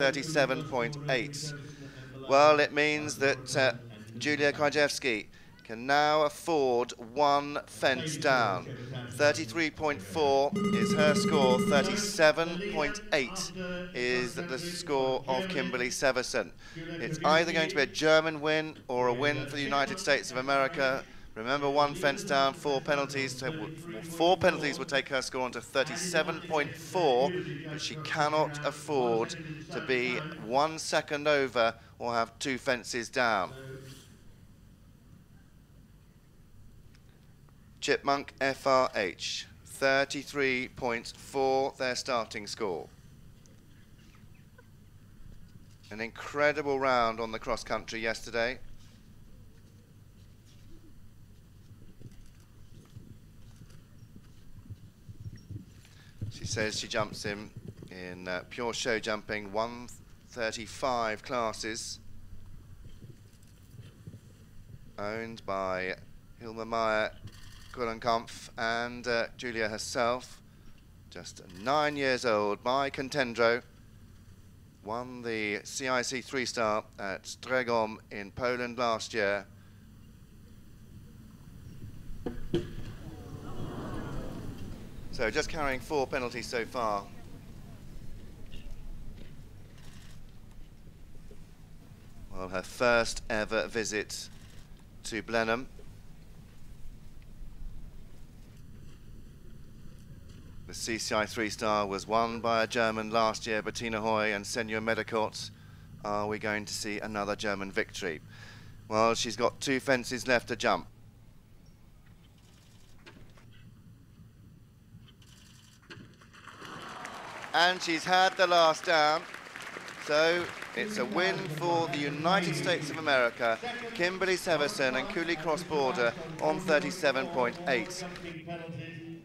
37.8. Well, it means that uh, Julia Krajewski can now afford one fence down. 33.4 is her score, 37.8 is the score of Kimberly Severson. It's either going to be a German win or a win for the United States of America. Remember, one fence down, four penalties. Four penalties would take her score on to 37.4, but she cannot afford to be one second over or have two fences down. Chipmunk FRH, 33.4 their starting score. An incredible round on the cross country yesterday. She says she jumps in in uh, pure show jumping 135 classes owned by Hilma Meyer Kulenkampff and uh, Julia herself, just nine years old, by Contendro, won the CIC three-star at Strzegom in Poland last year. So just carrying four penalties so far. Well, her first ever visit to Blenheim. The CCI three-star was won by a German last year, Bettina Hoy and Seigneur Medicott. Are we going to see another German victory? Well, she's got two fences left to jump. And she's had the last down. So it's a win for the United States of America. Kimberly Severson and Cooley Cross Border on 37.8.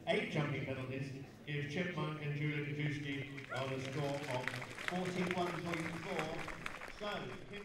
Eight jumping penalties gives Chipmunk and Julia Krajewski on a score of 41.4. So, Kim